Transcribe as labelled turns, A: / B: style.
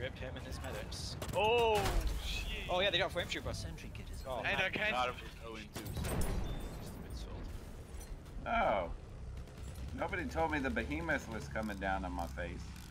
A: Ripped him and his medics.
B: Oh, shit.
A: Oh yeah, they got flame troopers.
C: Sentry kit is
A: Oh,
B: And I can't.
D: Got him so.
E: Oh. Nobody told me the behemoth was coming down on my face.